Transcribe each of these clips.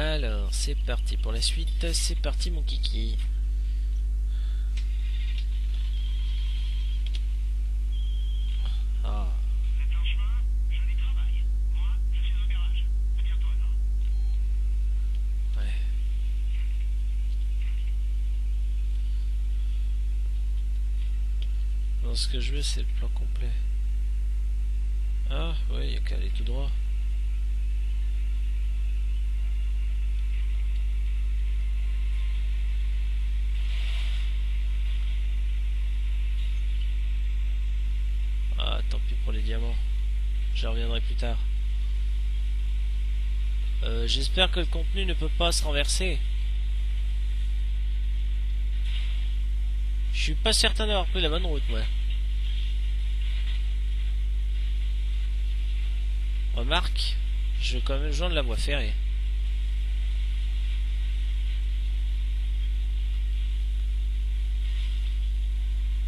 Alors, c'est parti pour la suite. C'est parti, mon kiki. Ah. Non, ce que je veux, c'est le plan complet. Ah, ouais, il y a qu'à aller tout droit. Ah, tant pis pour les diamants. J'y reviendrai plus tard. Euh, J'espère que le contenu ne peut pas se renverser. Je suis pas certain d'avoir pris la bonne route, moi. Remarque, je vais quand même joindre la voie ferrée.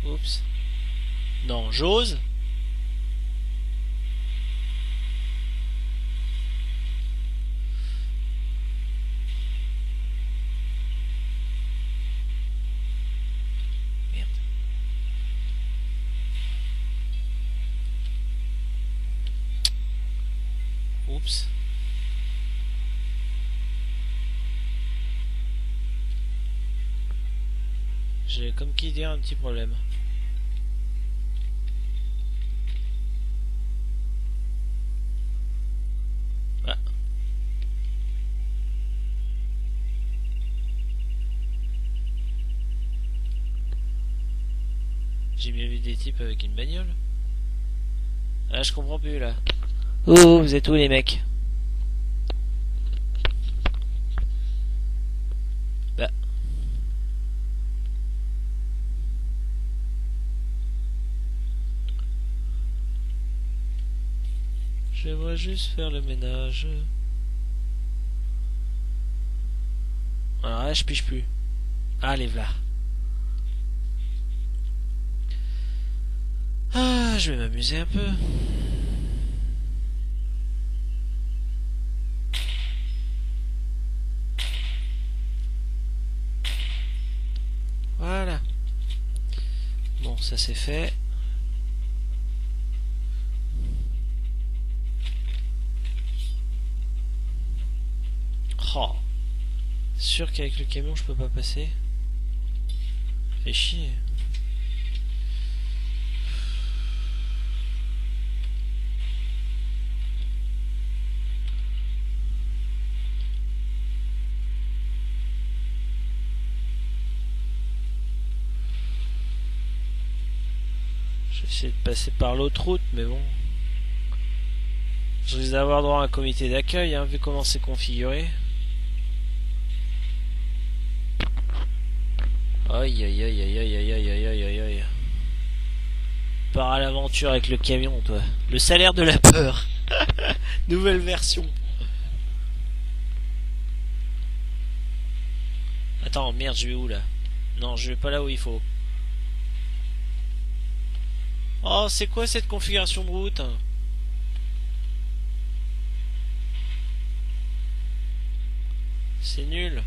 Oups. Non, j'ose. J'ai comme qui dire un petit problème. Ah. J'ai bien vu des types avec une bagnole. Ah, je comprends plus là. Oh, vous êtes où les mecs? Bah. J'aimerais juste faire le ménage. Alors je piche plus. Allez, voilà. Ah, je vais m'amuser un peu. Ça c'est fait. Oh. Sûr qu'avec le camion je peux pas passer? Fait chier. Je vais essayer de passer par l'autre route, mais bon. Je risque d'avoir droit à un comité d'accueil, hein, vu comment c'est configuré. Aïe aïe aïe aïe aïe aïe aïe aïe aïe aïe aïe. Pars à l'aventure avec le camion, toi. Le salaire de la peur. Nouvelle version. Attends, merde, je vais où là? Non, je vais pas là où il faut. Oh, c'est quoi cette configuration de route C'est nul.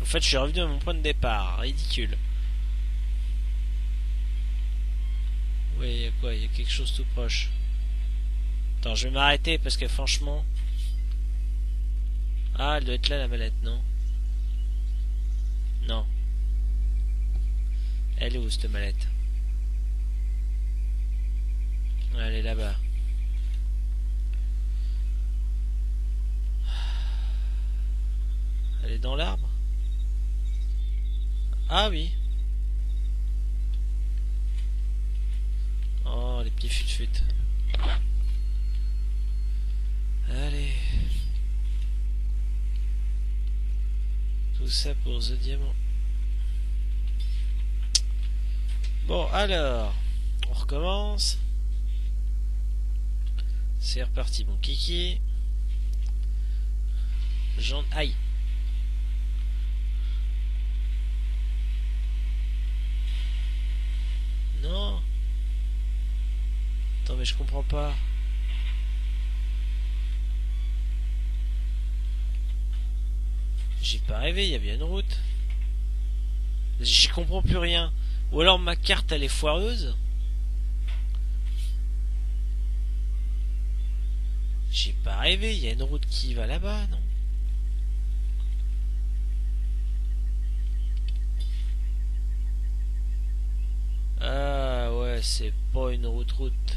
En fait, je suis revenu à mon point de départ. Ridicule. Oui, il y a quoi? Il y a quelque chose tout proche. Attends, je vais m'arrêter parce que franchement... Ah, elle doit être là la mallette, non? Non. Elle est où cette mallette? Elle est là-bas. Elle est dans l'arbre? Ah oui. Oh, les petits fut-fut. Tout ça pour The Diamant. Bon, alors, on recommence. C'est reparti, mon kiki. J'en... Aïe. Non. mais je comprends pas. J'ai pas rêvé, il y a bien une route. J'y comprends plus rien. Ou alors ma carte elle est foireuse. J'ai pas rêvé, il y a une route qui va là-bas, non Ah ouais, c'est pas une route route.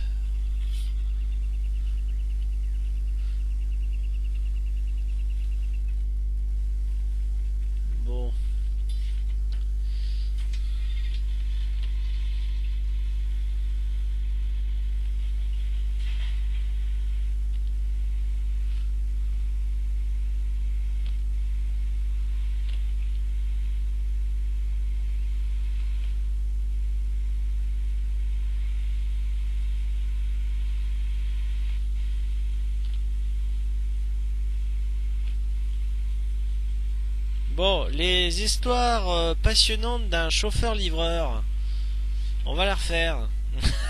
Bon, les histoires euh, passionnantes d'un chauffeur-livreur. On va la refaire.